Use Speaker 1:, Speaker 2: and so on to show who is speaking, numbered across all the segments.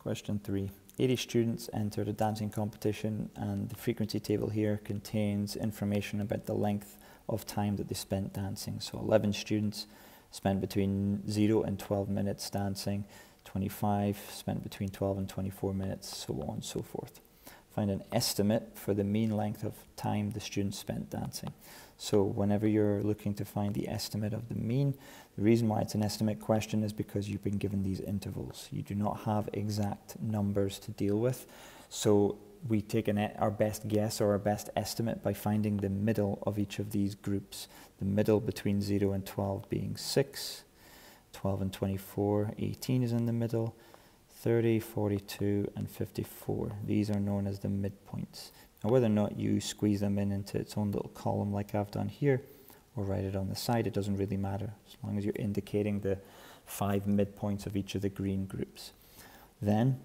Speaker 1: Question three. 80 students entered a dancing competition and the frequency table here contains information about the length of time that they spent dancing. So 11 students spent between 0 and 12 minutes dancing, 25 spent between 12 and 24 minutes, so on and so forth. Find an estimate for the mean length of time the students spent dancing. So whenever you're looking to find the estimate of the mean, the reason why it's an estimate question is because you've been given these intervals. You do not have exact numbers to deal with. So we take an, our best guess or our best estimate by finding the middle of each of these groups. The middle between 0 and 12 being 6, 12 and 24, 18 is in the middle, 30, 42, and 54. These are known as the midpoints. Now whether or not you squeeze them in into its own little column like I've done here, or write it on the side, it doesn't really matter, as long as you're indicating the five midpoints of each of the green groups. Then,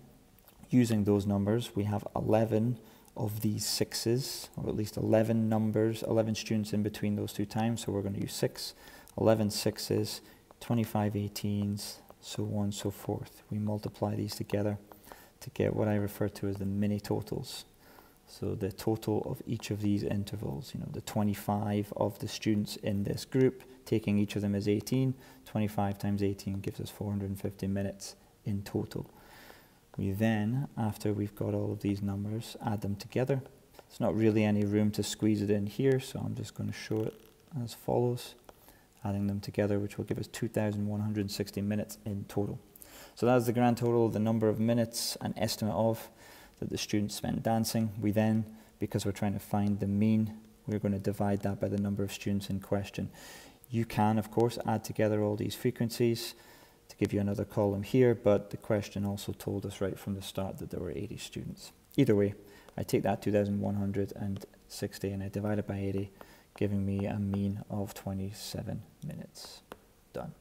Speaker 1: using those numbers, we have 11 of these sixes, or at least 11 numbers, 11 students in between those two times, so we're going to use 6, 11 sixes, 25 18s, so on so forth. We multiply these together to get what I refer to as the mini totals. So the total of each of these intervals, you know, the 25 of the students in this group, taking each of them as 18, 25 times 18 gives us 450 minutes in total. We then, after we've got all of these numbers, add them together. There's not really any room to squeeze it in here, so I'm just going to show it as follows, adding them together, which will give us 2,160 minutes in total. So that's the grand total, the number of minutes, an estimate of that the students spent dancing. We then, because we're trying to find the mean, we're going to divide that by the number of students in question. You can, of course, add together all these frequencies to give you another column here, but the question also told us right from the start that there were 80 students. Either way, I take that 2,160 and I divide it by 80, giving me a mean of 27 minutes. Done.